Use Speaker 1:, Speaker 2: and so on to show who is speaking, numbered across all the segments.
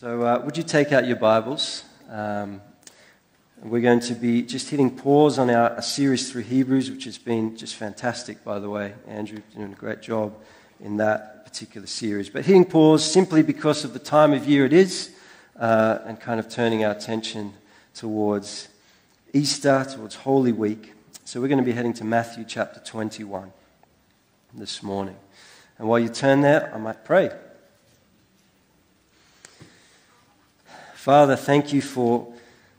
Speaker 1: So, uh, would you take out your Bibles? Um, we're going to be just hitting pause on our series through Hebrews, which has been just fantastic, by the way. Andrew doing a great job in that particular series. But hitting pause simply because of the time of year it is, uh, and kind of turning our attention towards Easter, towards Holy Week. So, we're going to be heading to Matthew chapter 21 this morning. And while you turn there, I might pray. Father, thank you for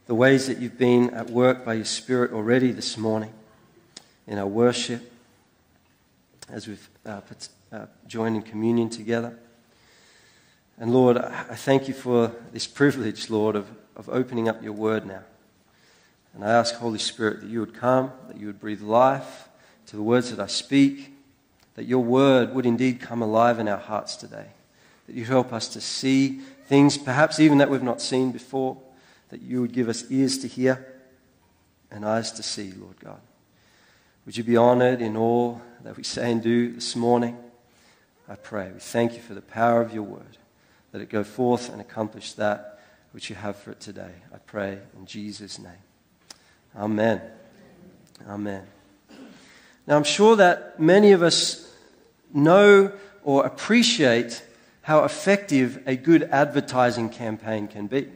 Speaker 1: the ways that you've been at work by your Spirit already this morning in our worship as we've uh, uh, joined in communion together. And Lord, I thank you for this privilege, Lord, of, of opening up your word now. And I ask, Holy Spirit, that you would come, that you would breathe life to the words that I speak, that your word would indeed come alive in our hearts today, that you help us to see things perhaps even that we've not seen before, that you would give us ears to hear and eyes to see, Lord God. Would you be honored in all that we say and do this morning? I pray. We thank you for the power of your word, that it go forth and accomplish that which you have for it today. I pray in Jesus' name. Amen. Amen. Now, I'm sure that many of us know or appreciate how effective a good advertising campaign can be.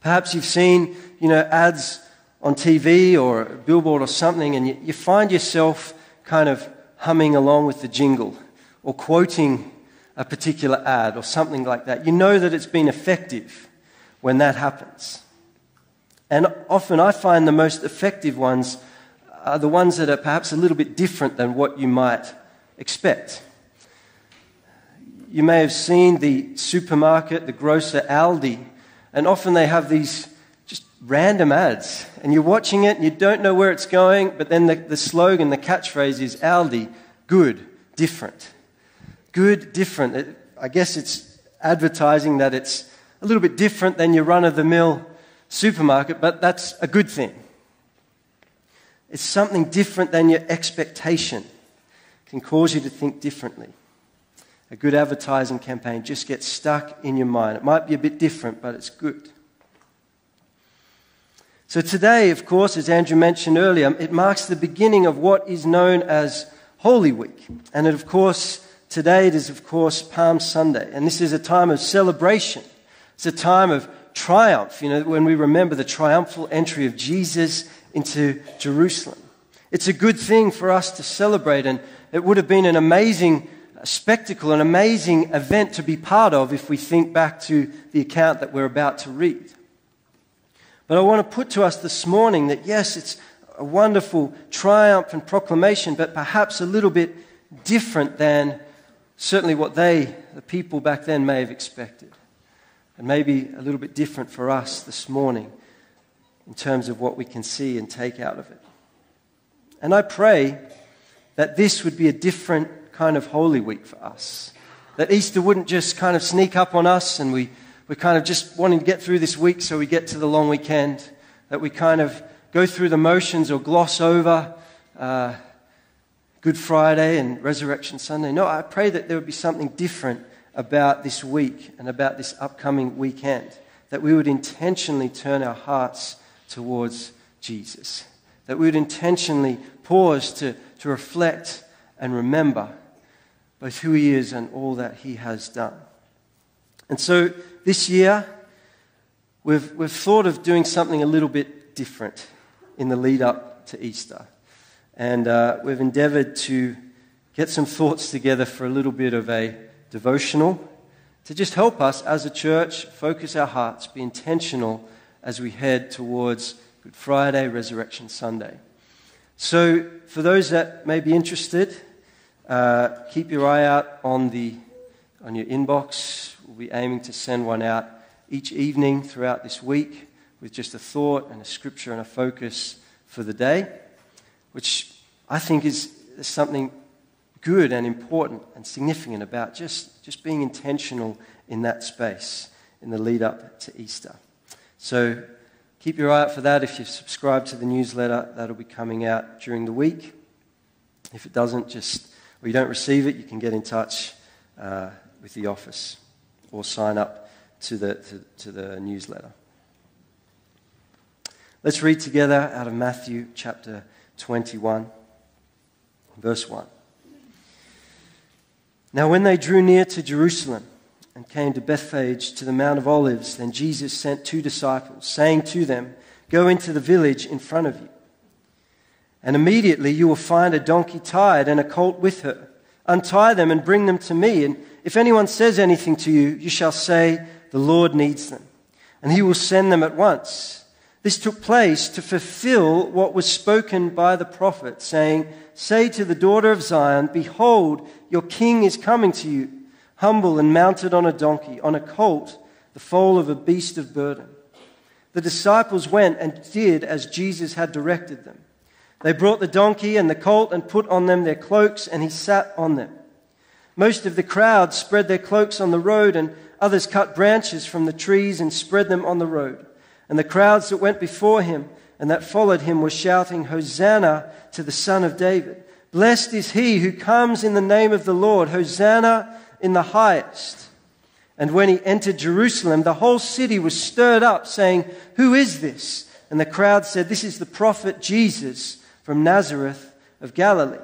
Speaker 1: Perhaps you've seen, you know, ads on TV or a billboard or something, and you, you find yourself kind of humming along with the jingle or quoting a particular ad or something like that. You know that it's been effective when that happens. And often I find the most effective ones are the ones that are perhaps a little bit different than what you might expect. You may have seen the supermarket, the grocer Aldi, and often they have these just random ads. And you're watching it and you don't know where it's going, but then the, the slogan, the catchphrase is Aldi, good, different. Good, different. It, I guess it's advertising that it's a little bit different than your run of the mill supermarket, but that's a good thing. It's something different than your expectation. It can cause you to think differently a good advertising campaign just gets stuck in your mind. It might be a bit different, but it's good. So, today, of course, as Andrew mentioned earlier, it marks the beginning of what is known as Holy Week. And it, of course, today it is, of course, Palm Sunday. And this is a time of celebration. It's a time of triumph, you know, when we remember the triumphal entry of Jesus into Jerusalem. It's a good thing for us to celebrate, and it would have been an amazing a spectacle, an amazing event to be part of if we think back to the account that we're about to read. But I want to put to us this morning that yes, it's a wonderful triumph and proclamation, but perhaps a little bit different than certainly what they, the people back then, may have expected. And maybe a little bit different for us this morning in terms of what we can see and take out of it. And I pray that this would be a different kind of Holy Week for us. That Easter wouldn't just kind of sneak up on us and we, we're kind of just wanting to get through this week so we get to the long weekend. That we kind of go through the motions or gloss over uh, Good Friday and Resurrection Sunday. No, I pray that there would be something different about this week and about this upcoming weekend. That we would intentionally turn our hearts towards Jesus. That we would intentionally pause to, to reflect and remember both who he is and all that he has done. And so this year, we've, we've thought of doing something a little bit different in the lead up to Easter. And uh, we've endeavored to get some thoughts together for a little bit of a devotional to just help us as a church focus our hearts, be intentional as we head towards Good Friday, Resurrection Sunday. So, for those that may be interested, uh, keep your eye out on, the, on your inbox. We'll be aiming to send one out each evening throughout this week with just a thought and a scripture and a focus for the day, which I think is something good and important and significant about just, just being intentional in that space in the lead up to Easter. So keep your eye out for that. If you've subscribed to the newsletter, that'll be coming out during the week. If it doesn't, just or you don't receive it, you can get in touch uh, with the office or sign up to the, to, to the newsletter. Let's read together out of Matthew chapter 21, verse 1. Now, when they drew near to Jerusalem and came to Bethphage to the Mount of Olives, then Jesus sent two disciples, saying to them, Go into the village in front of you. And immediately you will find a donkey tied and a colt with her. Untie them and bring them to me. And if anyone says anything to you, you shall say, The Lord needs them. And he will send them at once. This took place to fulfill what was spoken by the prophet, saying, Say to the daughter of Zion, Behold, your king is coming to you, humble and mounted on a donkey, on a colt, the foal of a beast of burden. The disciples went and did as Jesus had directed them. They brought the donkey and the colt and put on them their cloaks, and he sat on them. Most of the crowd spread their cloaks on the road, and others cut branches from the trees and spread them on the road. And the crowds that went before him and that followed him were shouting, Hosanna to the Son of David. Blessed is he who comes in the name of the Lord. Hosanna in the highest. And when he entered Jerusalem, the whole city was stirred up, saying, Who is this? And the crowd said, This is the prophet Jesus from Nazareth of Galilee.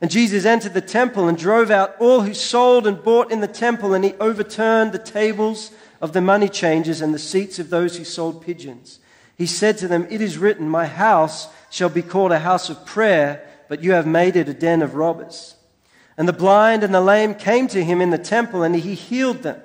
Speaker 1: And Jesus entered the temple and drove out all who sold and bought in the temple, and he overturned the tables of the money changers and the seats of those who sold pigeons. He said to them, It is written, My house shall be called a house of prayer, but you have made it a den of robbers. And the blind and the lame came to him in the temple, and he healed them.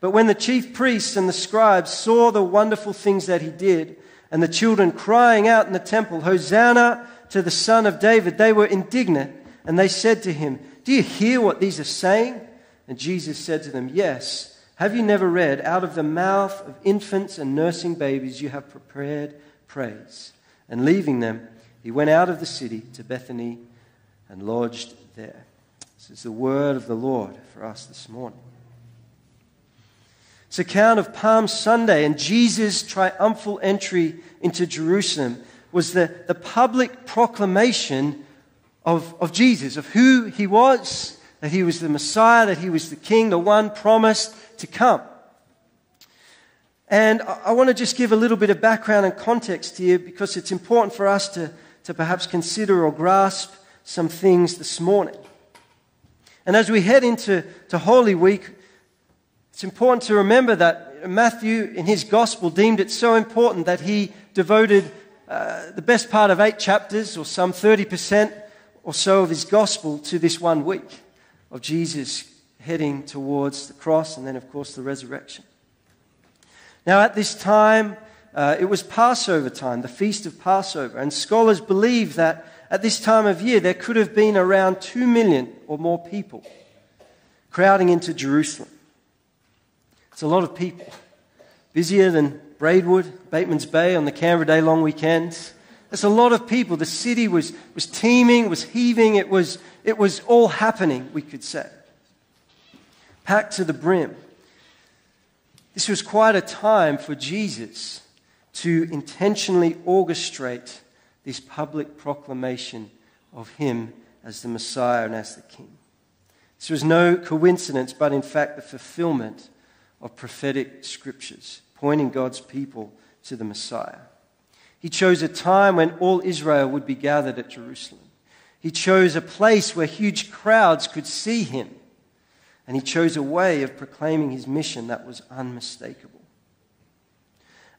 Speaker 1: But when the chief priests and the scribes saw the wonderful things that he did, and the children crying out in the temple, Hosanna to the Son of David, they were indignant and they said to him, Do you hear what these are saying? And Jesus said to them, Yes. Have you never read, Out of the mouth of infants and nursing babies you have prepared praise? And leaving them, he went out of the city to Bethany and lodged there. This is the word of the Lord for us this morning. It's account of Palm Sunday and Jesus' triumphal entry into Jerusalem was the, the public proclamation of, of Jesus, of who he was, that he was the Messiah, that he was the King, the one promised to come. And I, I want to just give a little bit of background and context here because it's important for us to, to perhaps consider or grasp some things this morning. And as we head into to Holy Week, it's important to remember that Matthew, in his gospel, deemed it so important that he devoted uh, the best part of eight chapters, or some 30% or so of his gospel, to this one week of Jesus heading towards the cross and then, of course, the resurrection. Now, at this time, uh, it was Passover time, the feast of Passover, and scholars believe that at this time of year there could have been around two million or more people crowding into Jerusalem. It's a lot of people. Busier than Braidwood, Bateman's Bay on the Canberra Day long weekends. There's a lot of people. The city was, was teeming, was heaving. It was, it was all happening, we could say. Packed to the brim. This was quite a time for Jesus to intentionally orchestrate this public proclamation of him as the Messiah and as the King. This was no coincidence, but in fact the fulfillment of prophetic scriptures, pointing God's people to the Messiah. He chose a time when all Israel would be gathered at Jerusalem. He chose a place where huge crowds could see him. And he chose a way of proclaiming his mission that was unmistakable.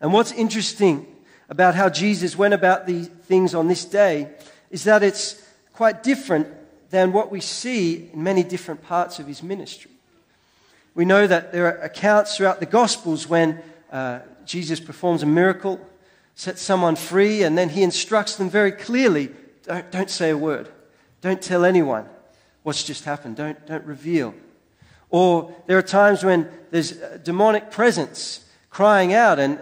Speaker 1: And what's interesting about how Jesus went about these things on this day is that it's quite different than what we see in many different parts of his ministry. We know that there are accounts throughout the Gospels when uh, Jesus performs a miracle, sets someone free, and then he instructs them very clearly don't, don't say a word, don't tell anyone what's just happened, don't, don't reveal. Or there are times when there's a demonic presence crying out, and,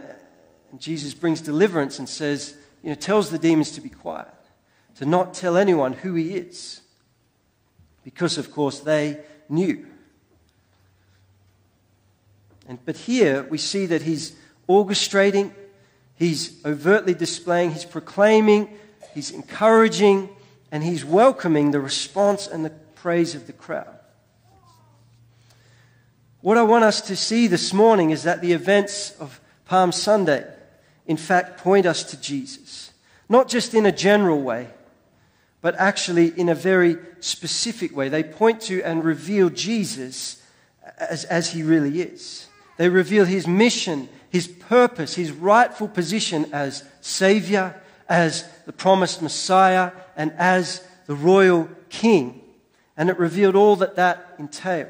Speaker 1: and Jesus brings deliverance and says, you know, tells the demons to be quiet, to not tell anyone who he is. Because, of course, they knew. And, but here we see that he's orchestrating, he's overtly displaying, he's proclaiming, he's encouraging, and he's welcoming the response and the praise of the crowd. What I want us to see this morning is that the events of Palm Sunday, in fact, point us to Jesus. Not just in a general way, but actually in a very specific way. They point to and reveal Jesus as, as he really is. They reveal his mission, his purpose, his rightful position as Savior, as the promised Messiah, and as the royal King. And it revealed all that that entailed.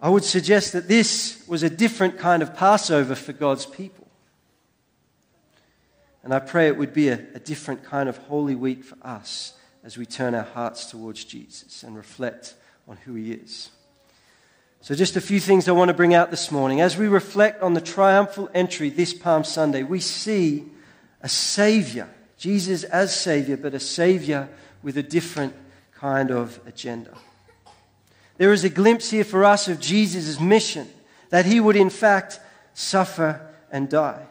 Speaker 1: I would suggest that this was a different kind of Passover for God's people. And I pray it would be a, a, different kind of Holy Week for us as we turn our hearts towards Jesus and reflect on who he is. So, just a few things I want to bring out this morning. As we reflect on the triumphal entry this Palm Sunday, we see a Savior, Jesus as Savior, but a Savior with a different kind of agenda. There is a glimpse here for us of Jesus' mission, that he would in fact suffer and die.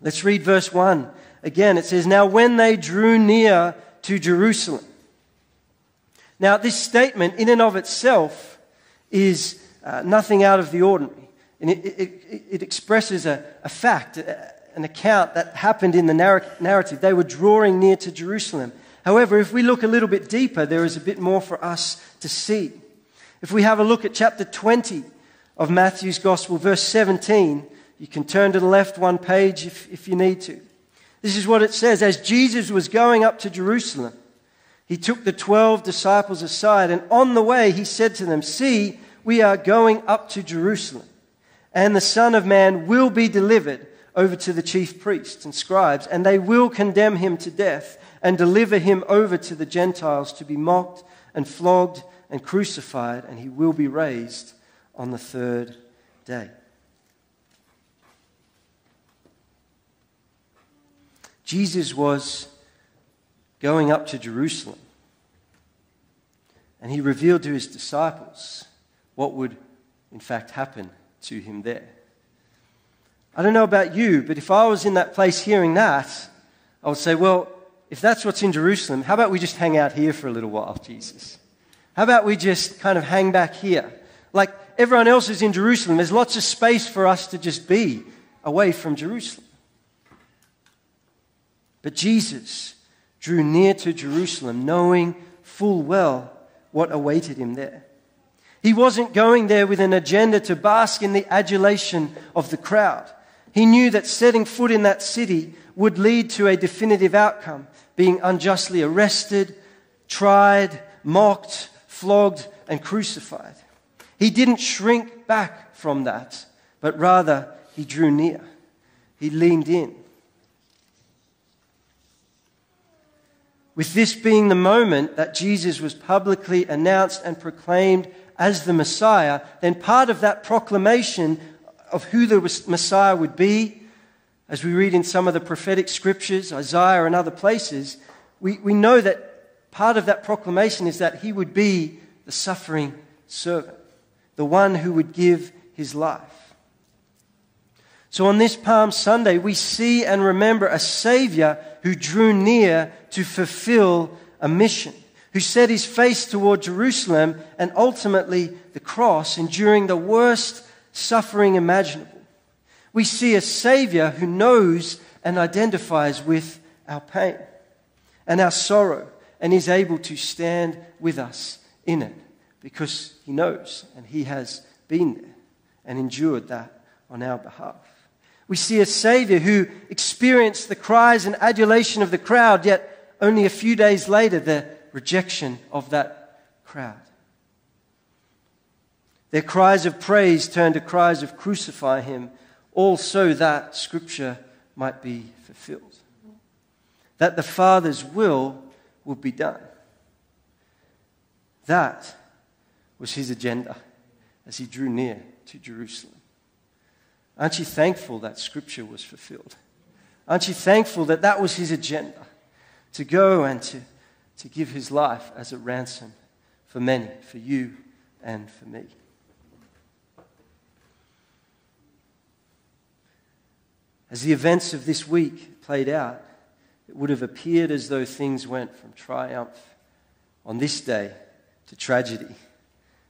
Speaker 1: Let's read verse 1 again. It says, Now when they drew near to Jerusalem. Now, this statement, in and of itself, is uh, nothing out of the ordinary. And it, it, it expresses a, a fact, an account that happened in the narrative. They were drawing near to Jerusalem. However, if we look a little bit deeper, there is a bit more for us to see. If we have a look at chapter 20 of Matthew's Gospel, verse 17, you can turn to the left one page if, if you need to. This is what it says As Jesus was going up to Jerusalem, he took the 12 disciples aside, and on the way he said to them, See, we are going up to Jerusalem, and the Son of Man will be delivered over to the chief priests and scribes, and they will condemn him to death and deliver him over to the Gentiles to be mocked and flogged and crucified, and he will be raised on the third day. Jesus was going up to Jerusalem, and he revealed to his disciples what would, in fact, happen to him there. I don't know about you, but if I was in that place hearing that, I would say, well, if that's what's in Jerusalem, how about we just hang out here for a little while, Jesus? How about we just kind of hang back here? Like everyone else is in Jerusalem, there's lots of space for us to just be away from Jerusalem. But Jesus drew near to Jerusalem, knowing full well what awaited him there. He wasn't going there with an agenda to bask in the adulation of the crowd. He knew that setting foot in that city would lead to a definitive outcome being unjustly arrested, tried, mocked, flogged, and crucified. He didn't shrink back from that, but rather he drew near. He leaned in. With this being the moment that Jesus was publicly announced and proclaimed as the Messiah, then part of that proclamation of who the Messiah would be as we read in some of the prophetic scriptures, Isaiah and other places, we, we know that part of that proclamation is that he would be the suffering servant, the one who would give his life. So on this Palm Sunday, we see and remember a Savior who drew near to fulfill a mission, who set his face toward Jerusalem and ultimately the cross, enduring the worst suffering imaginable we see a Savior who knows and identifies with our pain and our sorrow and is able to stand with us in it because he knows and he has been there and endured that on our behalf. We see a Savior who experienced the cries and adulation of the crowd, yet only a few days later, the rejection of that crowd. Their cries of praise turned to cries of crucify him all so that Scripture might be fulfilled. That the Father's will would be done. That was his agenda as he drew near to Jerusalem. Aren't you thankful that Scripture was fulfilled? Aren't you thankful that that was his agenda? To go and to, to give his life as a ransom for many, for you and for me. As the events of this week played out, it would have appeared as though things went from triumph on this day to tragedy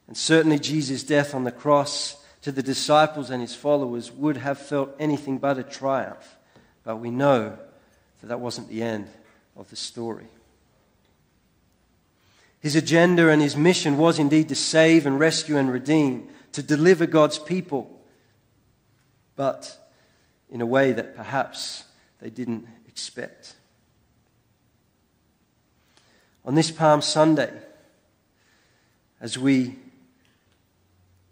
Speaker 1: And certainly Jesus' death on the cross to the disciples and his followers would have felt anything but a triumph. But we know that that wasn't the end of the story. His agenda and his mission was indeed to save and rescue and redeem, to deliver God's people, but in a way that perhaps they didn't expect. On this Palm Sunday, as we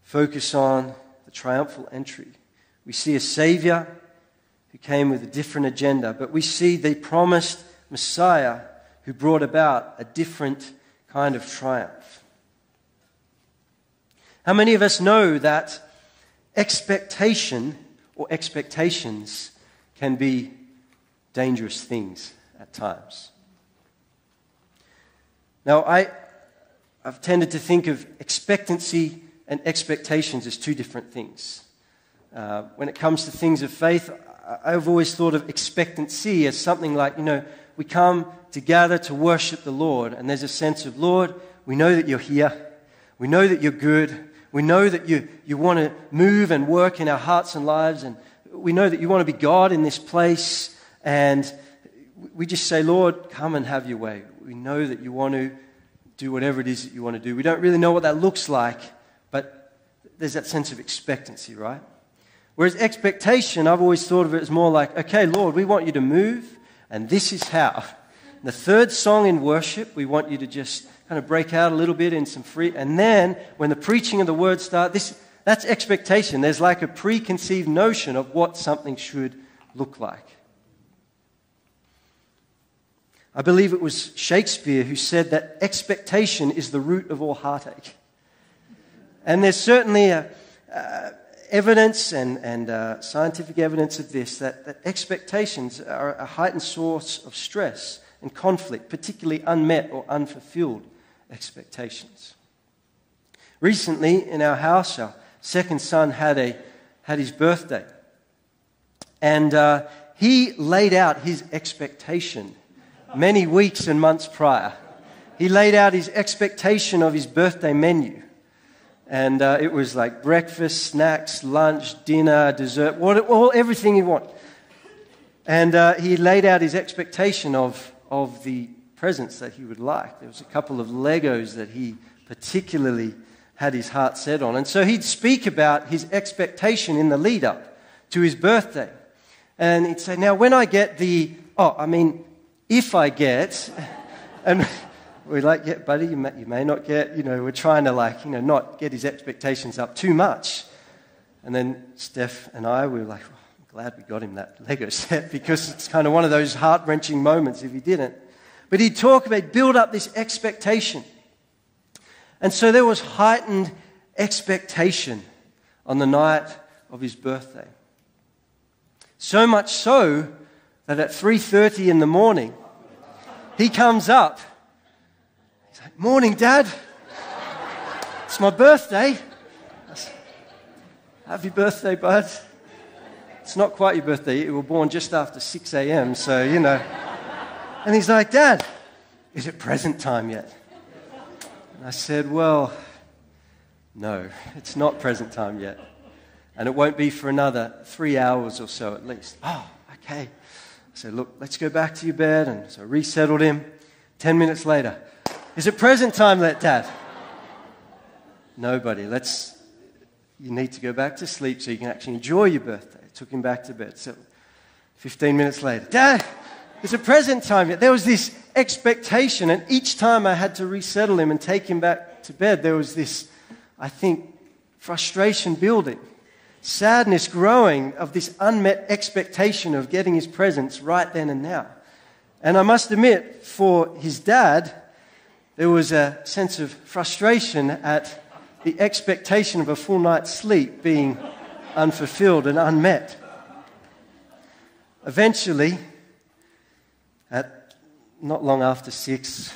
Speaker 1: focus on triumphal entry, we see a Savior who came with a different agenda, but we see the promised Messiah who brought about a different kind of triumph. How many of us know that expectation or expectations can be dangerous things at times? Now, I, I've tended to think of expectancy and expectations as two different things. Uh, when it comes to things of faith, I've always thought of expectancy as something like, you know, we come to gather to worship the Lord, and there's a sense of, Lord, we know that you're here. We know that you're good. We know that you, you want to move and work in our hearts and lives, and we know that you want to be God in this place. And we just say, Lord, come and have your way. We know that you want to do whatever it is that you want to do. We don't really know what that looks like, but there's that sense of expectancy, right? Whereas expectation, I've always thought of it as more like, okay, Lord, we want you to move, and this is how. The third song in worship, we want you to just kind of break out a little bit in some free. And then when the preaching of the word starts, this, that's expectation. There's like a preconceived notion of what something should look like. I believe it was Shakespeare who said that expectation is the root of all heartache. And there's certainly a, uh, evidence and, and uh, scientific evidence of this that, that expectations are a heightened source of stress and conflict, particularly unmet or unfulfilled expectations. Recently, in our house, our second son had, a, had his birthday. And uh, he laid out his expectation many weeks and months prior. He laid out his expectation of his birthday menu. And uh, it was like breakfast, snacks, lunch, dinner, dessert, what, all, everything you want. And uh, he laid out his expectation of, of the presents that he would like. There was a couple of Legos that he particularly had his heart set on. And so he'd speak about his expectation in the lead up to his birthday. And he'd say, Now, when I get the, oh, I mean, if I get, and we're like, yeah, buddy, you may, you may not get, you know, we're trying to like, you know, not get his expectations up too much. And then Steph and I, we were like, oh, I'm glad we got him that Lego set because it's kind of one of those heart wrenching moments if he didn't. But he'd talk about, build up this expectation. And so there was heightened expectation on the night of his birthday. So much so that at 3:30 in the morning he comes up. "Morning, Dad. It's my birthday." Happy birthday, bud. It's not quite your birthday. You were born just after 6 a.m., so you know. And he's like, Dad, is it present time yet? And I said, Well, no, it's not present time yet. And it won't be for another three hours or so at least. Oh, okay. I said, Look, let's go back to your bed. And so I resettled him. Ten minutes later, is it present time, let dad? Nobody. Let's, you need to go back to sleep so you can actually enjoy your birthday. I took him back to bed. So 15 minutes later, Dad, is it present time yet? There was this expectation, and each time I had to resettle him and take him back to bed, there was this, I think, frustration building sadness growing of this unmet expectation of getting his presents right then and now. And I must admit, for his dad, there was a sense of frustration at the expectation of a full night's sleep being unfulfilled and unmet. Eventually, at not long after six,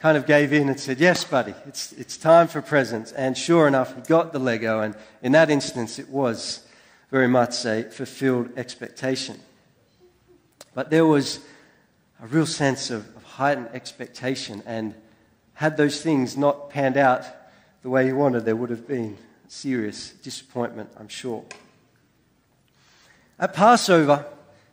Speaker 1: kind of gave in and said, Yes, buddy, it's, it's time for presents. And sure enough, he got the Lego, and in that instance, it was very much a fulfilled expectation. But there was a real sense of, of heightened expectation, and had those things not panned out the way he wanted, there would have been serious disappointment, I'm sure. At Passover,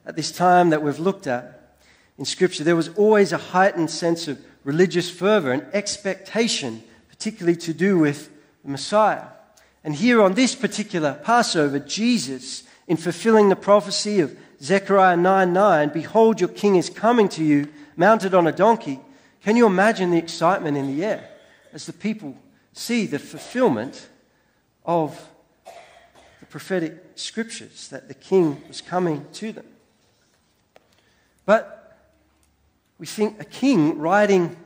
Speaker 1: at this time that we've looked at in Scripture, there was always a heightened sense of religious fervor and expectation, particularly to do with the Messiah. And here on this particular Passover, Jesus, in fulfilling the prophecy of Zechariah 9 9, Behold, your king is coming to you, mounted on a donkey. Can you imagine the excitement in the air as the people see the fulfillment of the prophetic scriptures that the king was coming to them? But we think a king riding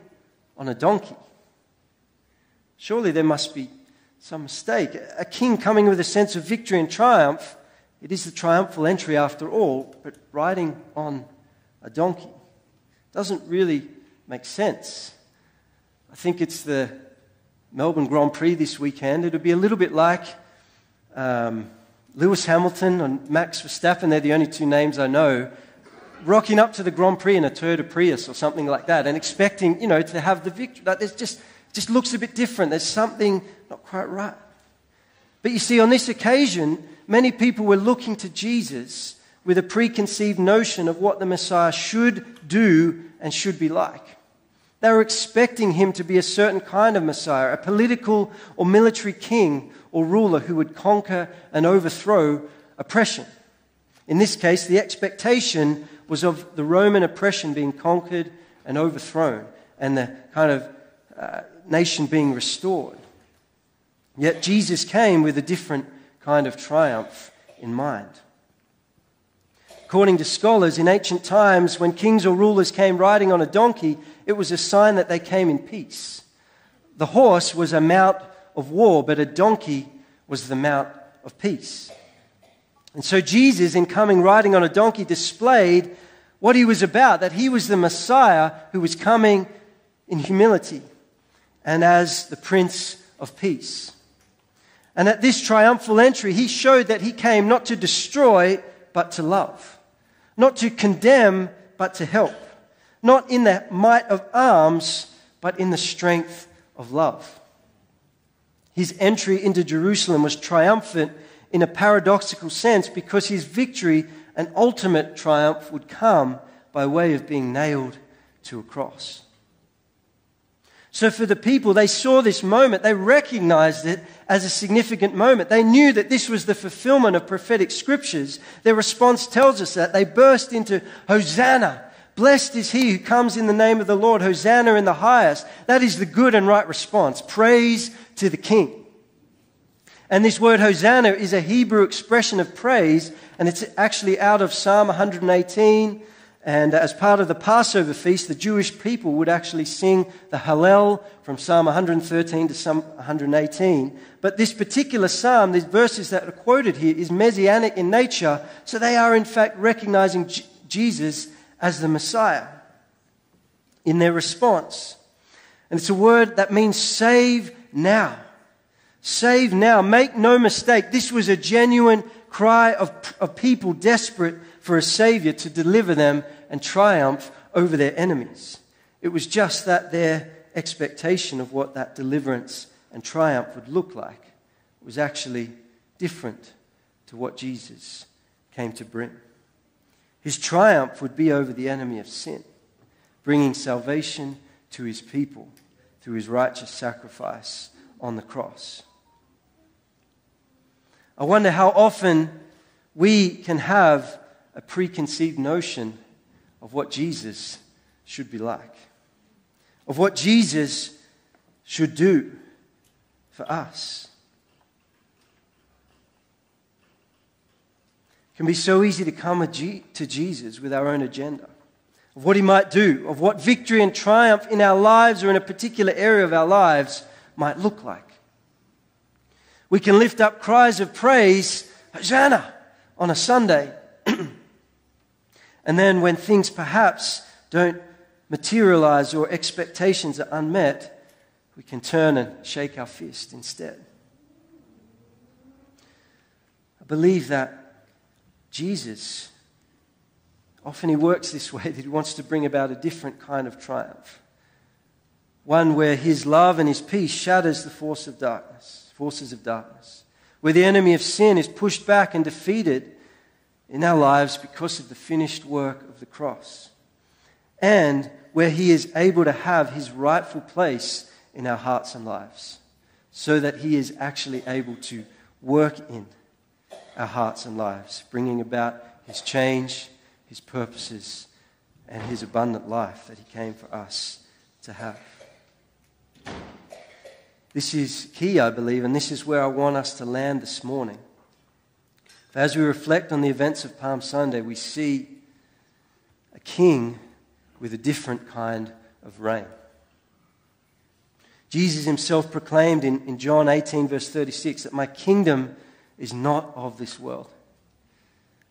Speaker 1: on a donkey. Surely there must be some mistake. A king coming with a sense of victory and triumph. It is the triumphal entry after all, but riding on a donkey doesn't really make sense. I think it's the Melbourne Grand Prix this weekend. It'll be a little bit like um, Lewis Hamilton and Max Verstappen. They're the only two names I know. Rocking up to the Grand Prix in a Toyota Prius or something like that and expecting, you know, to have the victory. Like, just, just looks a bit different. There's something not quite right. But you see, on this occasion, many people were looking to Jesus with a preconceived notion of what the Messiah should do and should be like. They were expecting him to be a certain kind of Messiah, a political or military king or ruler who would conquer and overthrow oppression. In this case, the expectation was of the Roman oppression being conquered and overthrown and the kind of uh, nation being restored. Yet Jesus came with a different kind of triumph in mind. According to scholars, in ancient times, when kings or rulers came riding on a donkey, it was a sign that they came in peace. The horse was a mount of war, but a donkey was the mount of peace. And so Jesus, in coming riding on a donkey, displayed what he was about that he was the Messiah who was coming in humility and as the Prince of Peace. And at this triumphal entry, he showed that he came not to destroy, but to love not to condemn, but to help, not in the might of arms, but in the strength of love. His entry into Jerusalem was triumphant in a paradoxical sense because his victory and ultimate triumph would come by way of being nailed to a cross. So, for the people, they saw this moment, they recognized it as a significant moment. They knew that this was the fulfillment of prophetic scriptures. Their response tells us that. They burst into Hosanna. Blessed is he who comes in the name of the Lord. Hosanna in the highest. That is the good and right response. Praise to the King. And this word Hosanna is a Hebrew expression of praise, and it's actually out of Psalm 118 and as part of the Passover feast, the Jewish people would actually sing the Hallel from Psalm 113 to Psalm 118. But this particular psalm, these verses that are quoted here, is messianic in nature, so they are in fact recognizing Jesus as the Messiah in their response. And it's a word that means save now. Save now. Make no mistake. This was a genuine cry of, of people desperate for a Savior to deliver them and triumph over their enemies. It was just that their expectation of what that deliverance and triumph would look like was actually different to what Jesus came to bring. His triumph would be over the enemy of sin, bringing salvation to his people through his righteous sacrifice on the cross. I wonder how often we can have a preconceived notion of what Jesus should be like, of what Jesus should do for us. It can be so easy to come to Jesus with our own agenda of what he might do, of what victory and triumph in our lives or in a particular area of our lives might look like. We can lift up cries of praise, Hosanna, on a Sunday. And then when things perhaps don't materialize or expectations are unmet, we can turn and shake our fist instead. I believe that Jesus, often he works this way, that he wants to bring about a different kind of triumph. one where his love and his peace shatters the force of darkness, forces of darkness, where the enemy of sin is pushed back and defeated in our lives because of the finished work of the cross, and where he is able to have his rightful place in our hearts and lives, so that he is actually able to work in our hearts and lives, bringing about his change, his purposes, and his abundant life that he came for us to have. This is key, I believe, and this is where I want us to land this morning. As we reflect on the events of Palm Sunday, we see a king with a different kind of reign. Jesus himself proclaimed in, in John 18, verse 36, that my kingdom is not of this world.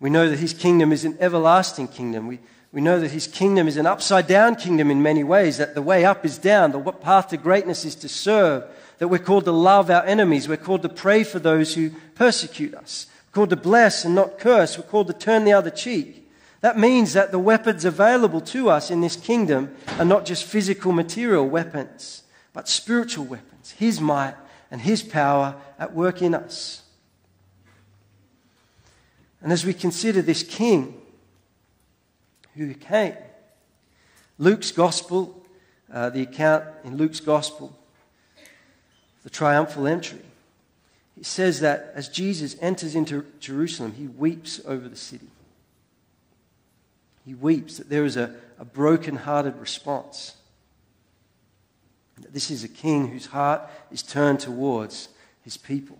Speaker 1: We know that his kingdom is an everlasting kingdom. We, we know that his kingdom is an upside down kingdom in many ways, that the way up is down, the what path to greatness is to serve, that we're called to love our enemies, we're called to pray for those who persecute us, called to bless and not curse, we're called to turn the other cheek. That means that the weapons available to us in this kingdom are not just physical material weapons, but spiritual weapons, his might and his power at work in us. And as we consider this king, who came. Luke's gospel, uh, the account in Luke's gospel, the triumphal entry, it says that as Jesus enters into Jerusalem, he weeps over the city. He weeps that there is a, a broken-hearted response. That this is a king whose heart is turned towards his people.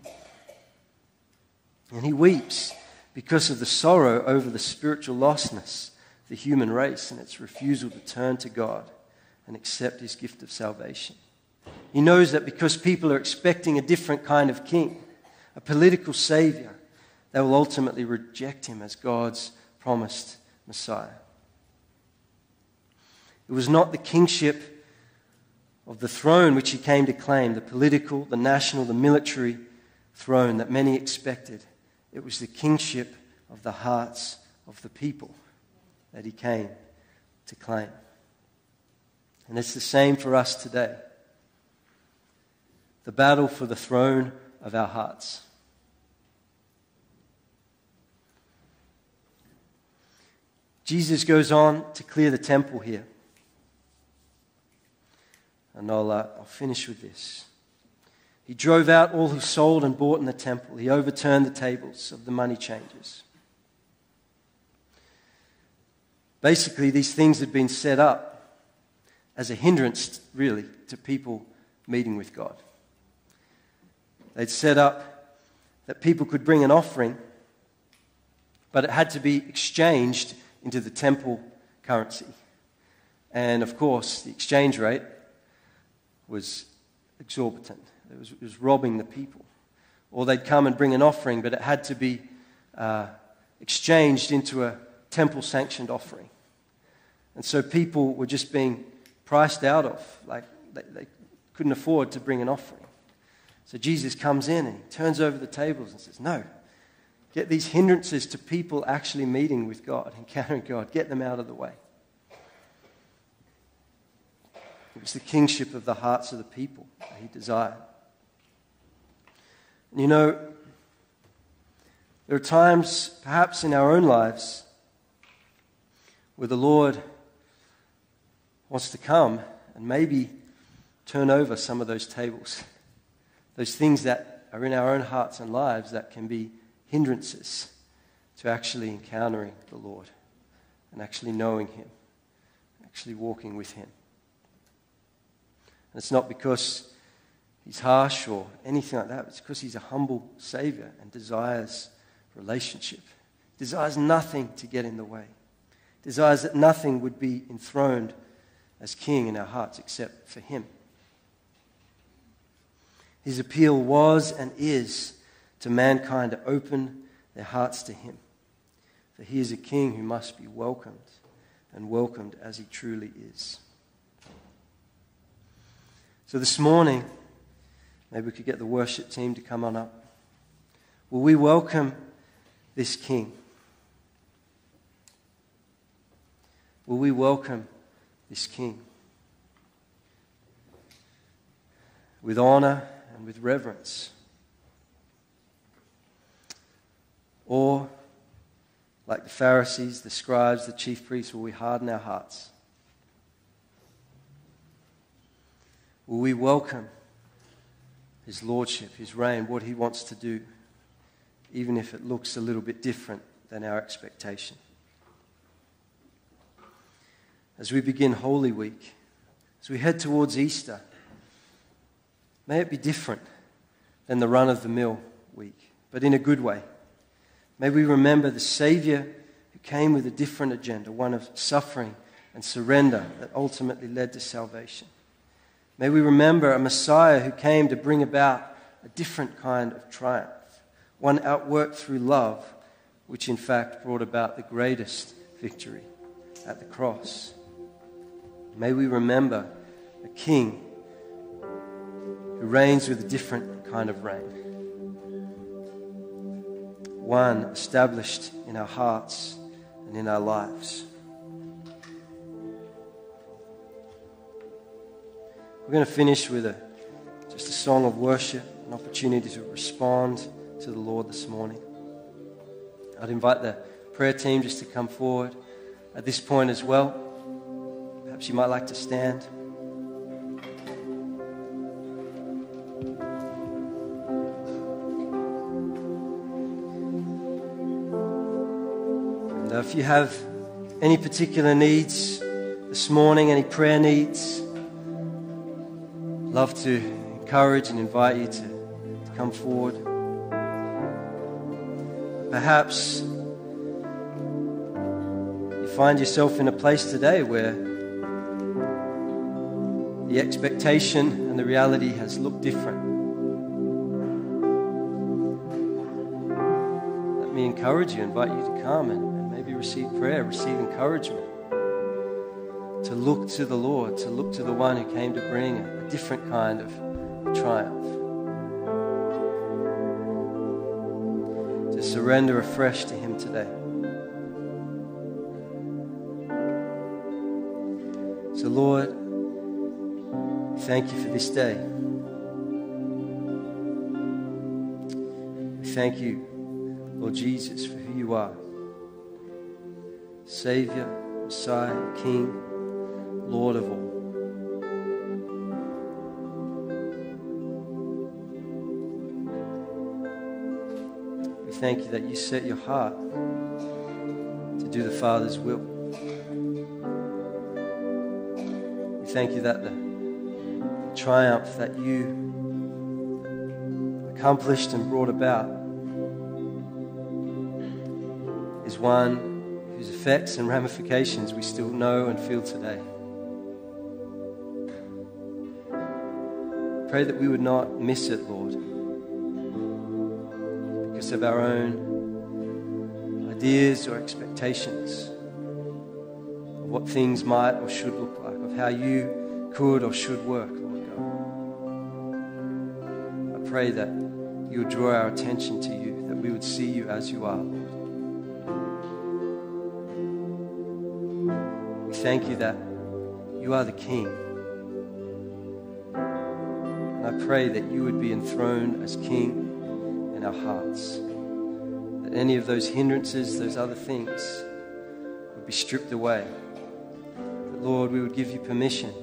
Speaker 1: And he weeps because of the sorrow over the spiritual lostness of the human race and its refusal to turn to God and accept his gift of salvation. He knows that because people are expecting a different kind of king, a political savior, they will ultimately reject him as God's promised Messiah. It was not the kingship of the throne which he came to claim, the political, the national, the military throne that many expected. It was the kingship of the hearts of the people that he came to claim. And it's the same for us today. The battle for the throne of our hearts. Jesus goes on to clear the temple here. And I'll, uh, I'll finish with this. He drove out all who sold and bought in the temple. He overturned the tables of the money changers. Basically, these things had been set up as a hindrance, really, to people meeting with God. They'd set up that people could bring an offering, but it had to be exchanged into the temple currency. And of course, the exchange rate was exorbitant, it was, it was robbing the people. Or they'd come and bring an offering, but it had to be uh, exchanged into a temple sanctioned offering. And so people were just being priced out of, like they, they couldn't afford to bring an offering. So Jesus comes in and he turns over the tables and says, No, get these hindrances to people actually meeting with God, encountering God, get them out of the way. It was the kingship of the hearts of the people that he desired. And you know, there are times, perhaps in our own lives, where the Lord wants to come and maybe turn over some of those tables, those things that are in our own hearts and lives that can be hindrances to actually encountering the Lord and actually knowing Him, actually walking with Him. And it's not because He's harsh or anything like that, it's because He's a humble Savior and desires relationship, desires nothing to get in the way, desires that nothing would be enthroned as king in our hearts except for him. His appeal was and is to mankind to open their hearts to him. For he is a king who must be welcomed and welcomed as he truly is. So this morning, maybe we could get the worship team to come on up. Will we welcome this king? Will we welcome this king. with honor and with reverence. Or, like the Pharisees, the scribes, the chief priests, will we harden our hearts? Will we welcome His Lordship, His reign, what He wants to do, even if it looks a little bit different than our expectation? As we begin Holy Week, as we head towards Easter, may it be different than the run of the mill week, but in a good way. May we remember the Savior who came with a different agenda, one of suffering and surrender that ultimately led to salvation. May we remember a Messiah who came to bring about a different kind of triumph, one outworked through love, which in fact brought about the greatest victory at the cross. May we remember a king who reigns with a different kind of reign. One established in our hearts and in our lives. We're going to finish with a, just a song of worship, an opportunity to respond to the Lord this morning. I'd invite the prayer team just to come forward at this point as well. Perhaps you might like to stand. Uh, if you have any particular needs this morning, any prayer needs, love to encourage and invite you to, to come forward. Perhaps you find yourself in a place today where the expectation and the reality has looked different. Let me encourage you, invite you to come and, receive prayer, receive encouragement. To look to the Lord, to look to the one who came to bring a, different kind of triumph. To surrender afresh to Him today. So, Lord, thank you for this day. Thank you, Lord Jesus, for who you are Savior, Messiah, King, Lord of all. We thank you that you set your heart to do the Father's will. We thank you that the triumph that you accomplished and brought about is one whose effects and ramifications we still know and feel today. Pray that we would not miss it, Lord, because of our own ideas or expectations of what things might or should look like, of how you could or should work Lord God. I pray that you would draw our attention to you, that we would see you as you are, thank you that you are the King. And I pray that you would be enthroned as King in our hearts. That any of those hindrances, those other things, would be stripped away. That, Lord, we would give you permission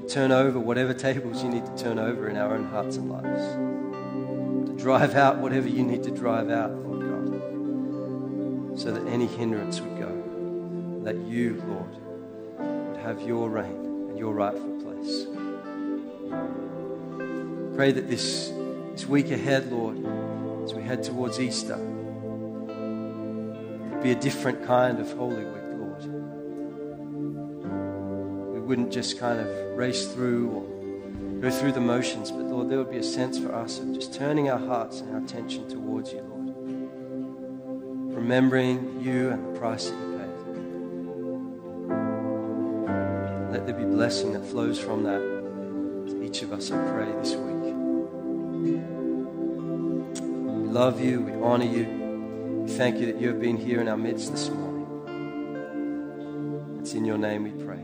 Speaker 1: to turn over whatever tables you need to turn over in our own hearts and lives To drive out whatever you need to drive out, Lord God, so that any hindrance would go, that you, Lord, have your reign and your rightful place. Pray that this, this week ahead, Lord, as we head towards Easter, would be a different kind of Holy Week, Lord. We wouldn't just kind of race through or go through the motions, but Lord, there would be a sense for us of just turning our hearts and our attention towards you, Lord. Remembering you and the price that you blessing that flows from that to each of us, I pray, this week. We love you, we honor you. We thank you that you have been here in our midst this morning. It's in your name we pray.